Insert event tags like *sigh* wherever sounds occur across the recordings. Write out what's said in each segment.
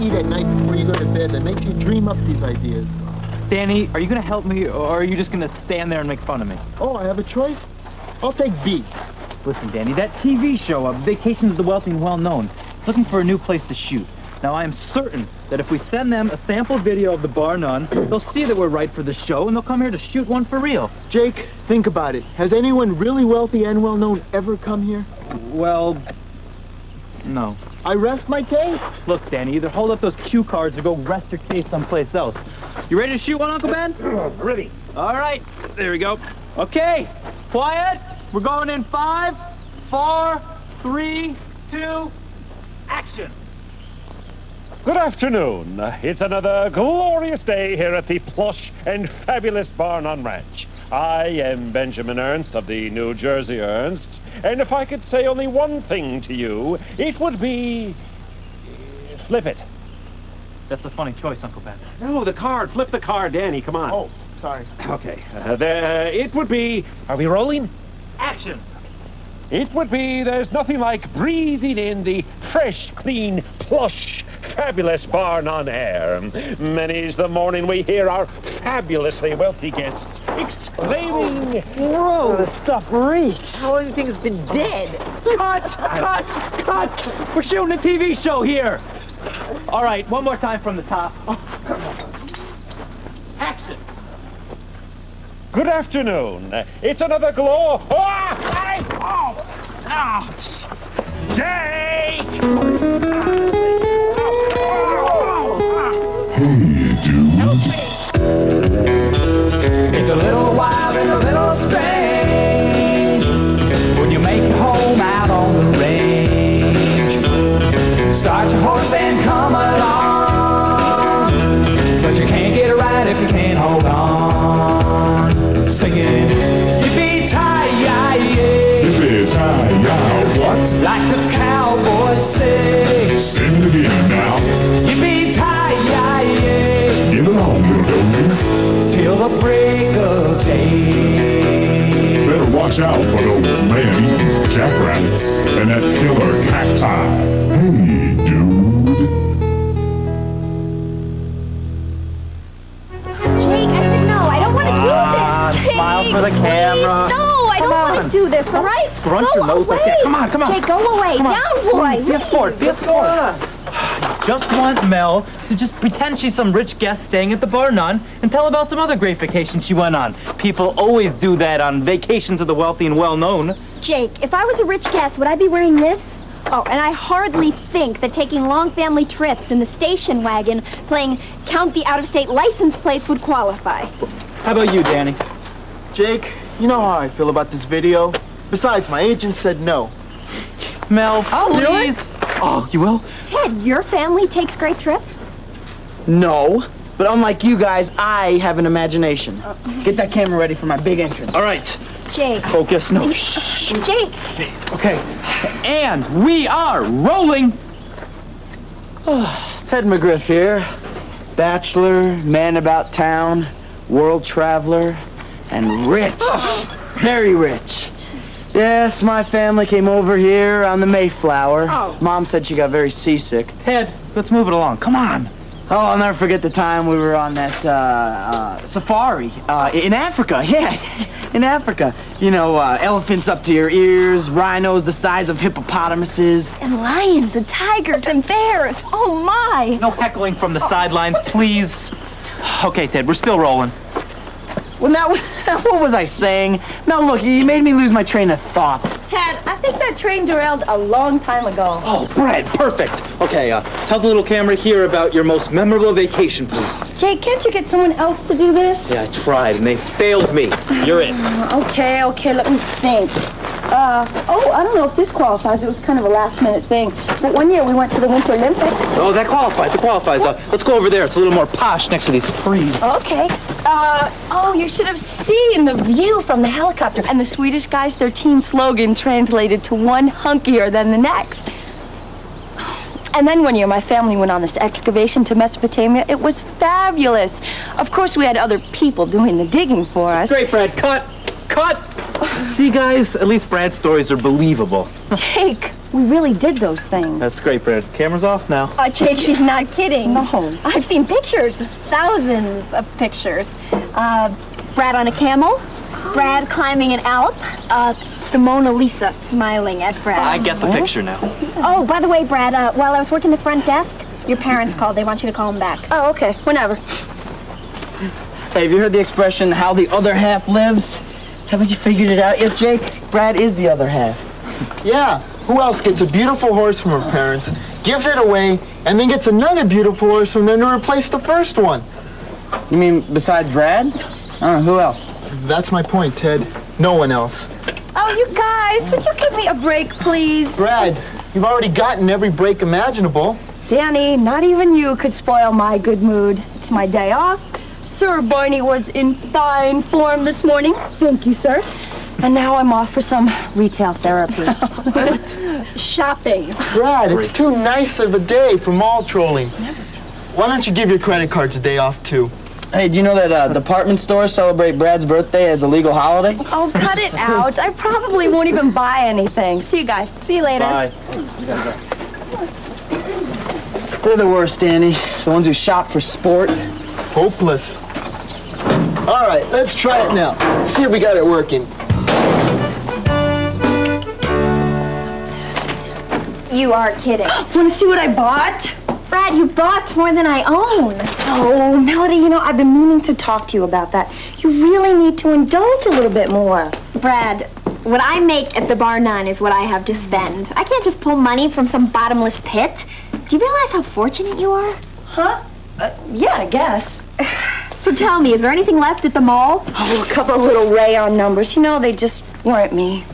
eat at night before you go to bed that makes you dream up these ideas? Danny, are you gonna help me, or are you just gonna stand there and make fun of me? Oh, I have a choice? I'll take B. Listen, Danny, that TV show, uh, Vacations of the Wealthy and Well-Known, is looking for a new place to shoot. Now, I am certain that if we send them a sample video of the Bar None, *clears throat* they'll see that we're right for the show, and they'll come here to shoot one for real. Jake, think about it. Has anyone really wealthy and well-known ever come here? Well, no. I rest my case. Look, Danny, either hold up those cue cards or go rest your case someplace else. You ready to shoot one, Uncle Ben? *clears throat* Ready. All right, there we go. Okay, quiet. We're going in five, four, three, two, action. Good afternoon. It's another glorious day here at the plush and fabulous Bar None Ranch. I am Benjamin Ernst of the New Jersey Ernst, and if I could say only one thing to you, it would be... Flip it. That's a funny choice, Uncle Ben. No, the card. Flip the card, Danny. Come on. Oh, sorry. Okay. Uh, there, it would be... Are we rolling? Action. It would be there's nothing like breathing in the fresh, clean, plush, fabulous Bar None air. Many's the morning we hear our fabulously wealthy guests exclaiming, Whoa, the stuff reeks. How long do you think it's been dead? Cut! Cut! Cut! We're shooting a TV show here. All right, one more time from the top. Action. Good afternoon. It's another glow. Ah! I- Oh! Ah! Jake! Like the cowboys say. Sing it again now. Yippee ki Get it on, little donkeys. till the break of day. Better watch out for those man-eating jackrabbits and that killer cacti. Hey, right? scrunch go your nose away. like that. Come on, come on. Jake, go away. Come on. Down, boy. Be a sport. Be a sport. Just want Mel to just pretend she's some rich guest staying at the Bar None and tell about some other great vacation she went on. People always do that on vacations of the wealthy and well-known. Jake, if I was a rich guest, would I be wearing this? Oh, and I hardly think that taking long family trips in the station wagon, playing count the out-of-state license plates would qualify. How about you, Danny? Jake, you know how I feel about this video. Besides, my agent said no. Mel, oh, I'll do please. Oh, you will? Ted, your family takes great trips? No, but unlike you guys, I have an imagination. Get that camera ready for my big entrance. All right. Jake. Focus. No. Shh. Jake. Okay. And we are rolling. Ah, Ted McGriff here. Bachelor, man about town, world traveler, and rich. Ah. Very rich. Yes, my family came over here on the Mayflower. Mom said she got very seasick. Ted, let's move it along. Come on. Oh, I'll never forget the time we were on that uh, uh, safari uh, in Africa. *laughs* Yeah, in Africa. You know, uh, elephants up to your ears, rhinos the size of hippopotamuses. And lions and tigers and bears. Oh, my. No heckling from the sidelines, please. Okay, Ted, we're still rolling. Well, now, *laughs* what was I saying? Now, look, you made me lose my train of thought. Ted, I think that train derailed a long time ago. Oh, Brad, perfect. Okay, uh, tell the little camera here about your most memorable vacation, please. Jake, can't you get someone else to do this? Yeah, I tried, and they failed me. You're in. *sighs* Okay, okay, let me think. Uh, oh, I don't know if this qualifies. It was kind of a last minute thing. But one year we went to the Winter Olympics. Oh, that qualifies. It qualifies. Uh, let's go over there. It's a little more posh next to these trees. Okay. Uh, oh, you should have seen the view from the helicopter. And the Swedish guys, their team slogan translated to one hunkier than the next. And then one year, my family went on this excavation to Mesopotamia. It was fabulous. Of course, we had other people doing the digging for us. Great, Brad. Cut. Cut. See, guys, at least Brad's stories are believable. Jake, We really did those things. That's great, Brad. Camera's off now. Uh, Jake, she's not kidding. No. I've seen pictures, thousands of pictures. Uh, Brad on a camel, Brad climbing an Alp, uh, the Mona Lisa smiling at Brad. I get the picture now. Oh, by the way, Brad, uh, while I was working the front desk, your parents called. They want you to call them back. Oh, okay. Whenever. Hey, have you heard the expression, how the other half lives? Haven't you figured it out yet, Jake? Brad is the other half. *laughs* Yeah, who else gets a beautiful horse from her parents, gives it away, and then gets another beautiful horse from them to replace the first one? You mean besides Brad? Uh, who else? That's my point, Ted. No one else. Oh, you guys, would you give me a break, please? Brad, you've already gotten every break imaginable. Danny, not even you could spoil my good mood. It's my day off. Sir Barney was in fine form this morning. Thank you, sir. And now I'm off for some retail therapy. *laughs* Shopping. Brad, it's too nice of a day for mall trolling. Why don't you give your credit cards a day off, too? Hey, do you know that uh, department stores celebrate Brad's birthday as a legal holiday? oh, cut it out. I probably won't even buy anything. See you guys. See you later. Bye. They're the worst, Danny. The ones who shop for sport. Hopeless. All right, let's try it now. See if we got it working. You are kidding. *gasps* Want to see what I bought? Brad, you bought more than I own. Oh, Melody, you know, I've been meaning to talk to you about that. You really need to indulge a little bit more. Brad, what I make at the bar none is what I have to spend. I can't just pull money from some bottomless pit. Do you realize how fortunate you are? Huh? Uh, yeah, I guess. *laughs* So tell me, is there anything left at the mall? Oh, a couple of little rayon numbers. You know, they just weren't me.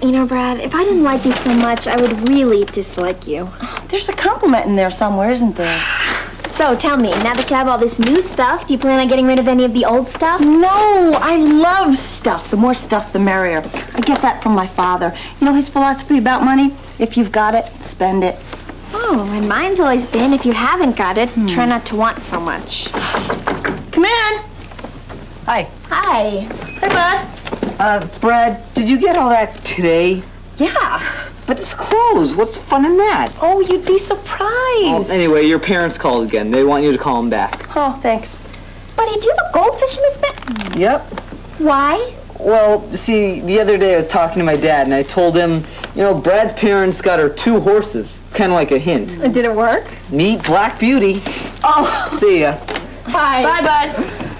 You know, Brad, if I didn't like you so much, I would really dislike you. There's a compliment in there somewhere, isn't there? *sighs* So tell me, now that you have all this new stuff, do you plan on getting rid of any of the old stuff? No, I love stuff. The more stuff, the merrier. I get that from my father. You know his philosophy about money? If you've got it, spend it. Oh, and mine's always been, if you haven't got it, hmm. try not to want so much. *sighs* *sighs* Come in. Hi. Hi. Hi, Bud. Uh, Brad, did you get all that today? Yeah. But it's closed. What's the fun in that? Oh, you'd be Well, surprised. anyway, your parents called again. They want you to call them back. Oh, thanks. Buddy, do you have a goldfish in this bag? Yep. Why? Well, see, the other day I was talking to my dad, and I told him, you know, Brad's parents got her two horses. Kind of like a hint. Did it work? Meet Black Beauty. Oh. See ya. Hi. Bye, Bud.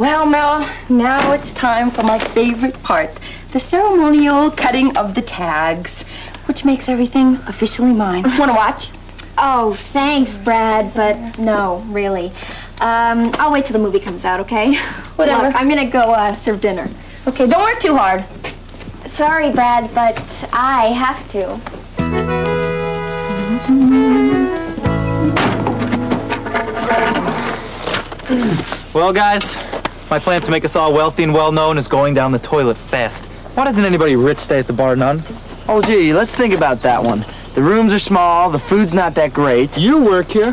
Well, Mel, now it's time for my favorite part. The ceremonial cutting of the tags, which makes everything officially mine. *laughs* Want to watch? Oh, thanks, Brad, but no, really. Um, I'll wait till the movie comes out, okay? Whatever. Look, I'm gonna go uh, serve dinner. Okay, don't work too hard. Sorry, Brad, but I have to. Well, guys, my plan to make us all wealthy and well-known is going down the toilet fast. Why doesn't anybody rich stay at the bar none? Oh, gee, let's think about that one. The rooms are small, the food's not that great. You work here.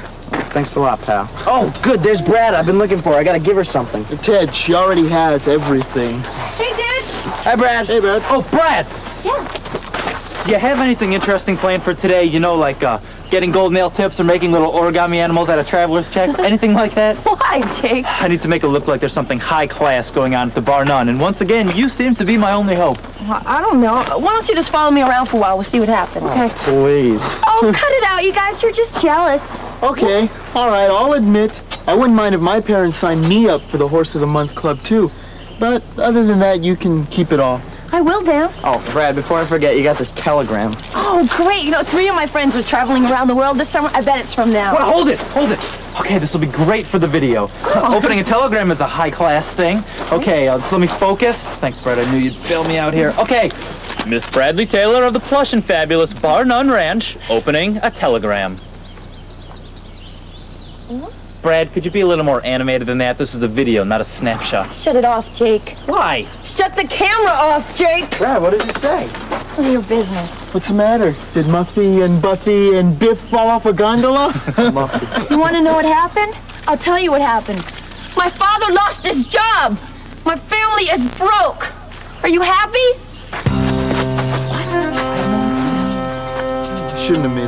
Thanks a lot, pal. Oh, good, there's Brad I've been looking for. I gotta give her something. Ted, she already has everything. Hey, dudes! Hi, Brad. Hey, Brad. Oh, Brad! Yeah. You have anything interesting planned for today? You know, like uh, getting gold nail tips or making little origami animals out of traveler's checks? *laughs* Anything like that? Why, Jake? I need to make it look like there's something high class going on at the bar none. And once again, you seem to be my only hope. I don't know. Why don't you just follow me around for a while? We'll see what happens. Oh, please. Oh, cut it out, you guys. You're just jealous. Okay, all right, I'll admit, I wouldn't mind if my parents signed me up for the Horse of the Month Club, too. But other than that, you can keep it all. I will, Dan. Oh, Brad, before I forget, you got this telegram. Oh, great. You know, three of my friends are traveling around the world this summer. I bet it's from them. Well, hold it, hold it. Okay, this will be great for the video. Opening a telegram is a high class thing. Okay, uh, just let me focus. Thanks, Brad. I knew you'd bail me out here. Okay. Miss Bradley Taylor of the plush and fabulous Bar None Ranch opening a telegram. Brad, could you be a little more animated than that? This is a video, not a snapshot. Shut it off, Jake. Why? Shut the camera off, Jake! Brad, what does it say? None of your business. What's the matter? Did Muffy and Buffy and Biff fall off a gondola? *laughs* you want to know what happened? I'll tell you what happened. My father lost his job. My family is broke. Are you happy? Shouldn't have made